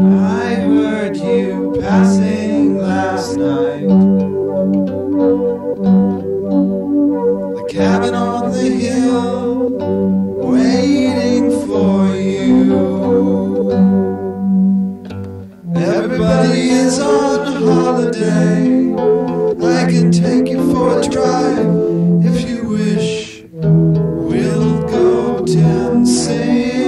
I heard you passing last night. The cabin on the hill, waiting for you. Everybody is on holiday. I can take you for a drive if you wish. We'll go dancing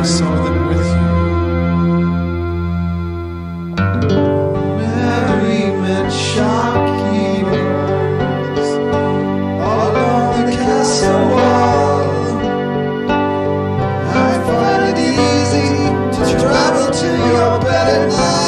I saw them with you. The castle wall. I find it easy to travel to your bed at night,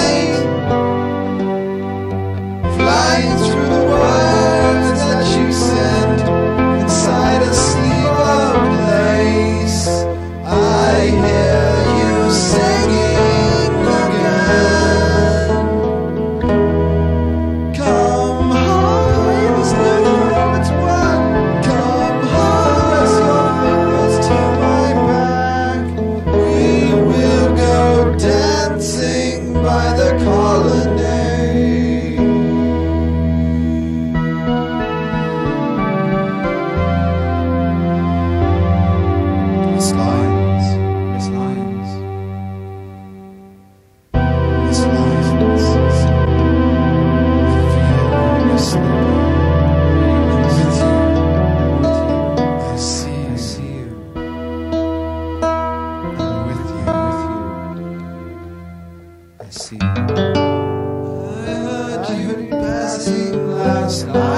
passing last night.